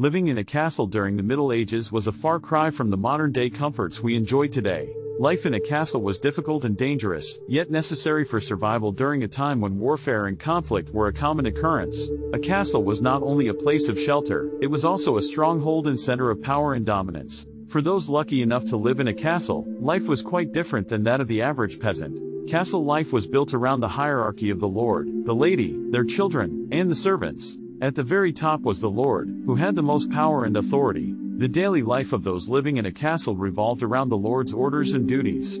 Living in a castle during the Middle Ages was a far cry from the modern-day comforts we enjoy today. Life in a castle was difficult and dangerous, yet necessary for survival during a time when warfare and conflict were a common occurrence. A castle was not only a place of shelter, it was also a stronghold and center of power and dominance. For those lucky enough to live in a castle, life was quite different than that of the average peasant. Castle life was built around the hierarchy of the lord, the lady, their children, and the servants. At the very top was the Lord, who had the most power and authority. The daily life of those living in a castle revolved around the Lord's orders and duties.